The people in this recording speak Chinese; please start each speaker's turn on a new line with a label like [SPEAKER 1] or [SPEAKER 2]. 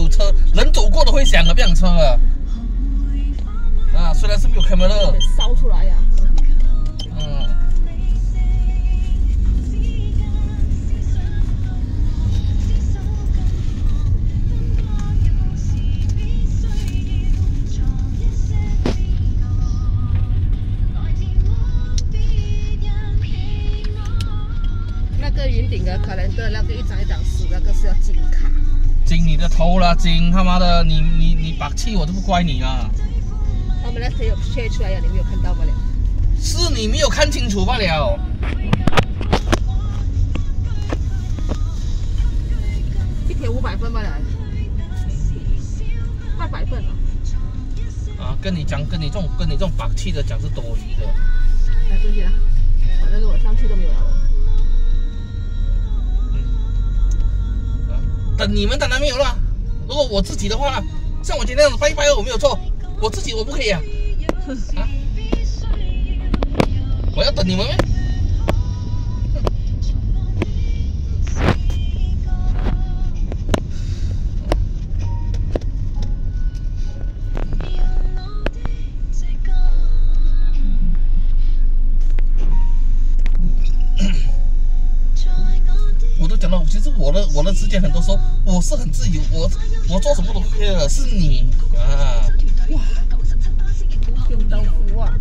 [SPEAKER 1] 有有车人走过都会响的，不想车啊。啊，虽然是没有开门的，
[SPEAKER 2] 烧出来呀。嗯。那个云顶的可能的那个一张一张撕，那个是要金卡。
[SPEAKER 1] 金你的头了，金他妈的，你你你把气，我就不怪你了。
[SPEAKER 2] 他们那谁有切出来呀？你没有看到罢了。
[SPEAKER 1] 是你没有看清楚罢了。
[SPEAKER 2] 一天五百分罢了。八百分啊！
[SPEAKER 1] 啊，跟你讲，跟你这种跟你这种把气的讲是多余的。
[SPEAKER 2] 来，对不起了，反正我上去都没有了。
[SPEAKER 1] 等你们当然没有啦。如果我自己的话，像我今天这样子拜一拍，我没有错。我自己我不可以啊！啊！我要等你们吗讲了，其实我的我的时间很多时候我是很自由，我我做什么都可以的，是你啊！哇，
[SPEAKER 2] 用豆腐啊！